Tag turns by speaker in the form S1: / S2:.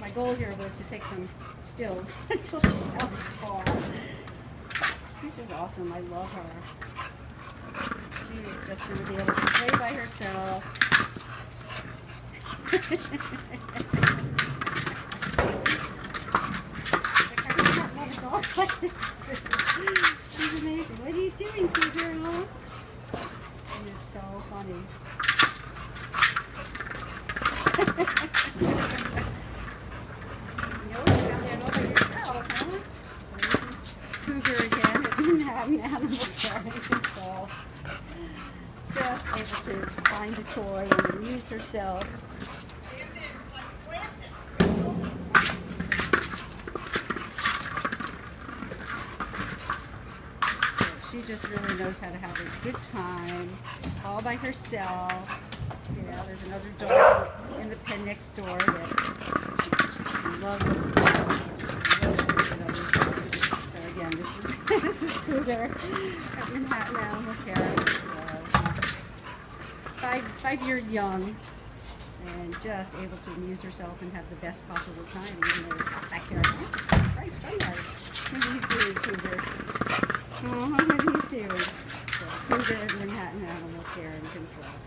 S1: My goal here was to take some stills until she fell tall. She's just awesome. I love her. She just going to be able to play by herself. She's amazing. What are you doing, Cougar? It is so funny. You know, you're down there all by yourself, huh? And Cougar again at Manhattan Animal Care and Control. Just able to find a toy and amuse herself. She just really knows how to have a good time, all by herself. You know, there's another dog in the pen next door that she loves her, you know. So again, this is Cougar at Manhattan Animal Care. Uh, five five years young and just able to amuse herself and have the best possible time, even though it's hot back here. It's bright sunlight. What are you doing, Cougar? Oh, what are you doing? So, Cougar at Manhattan Animal Care and Control.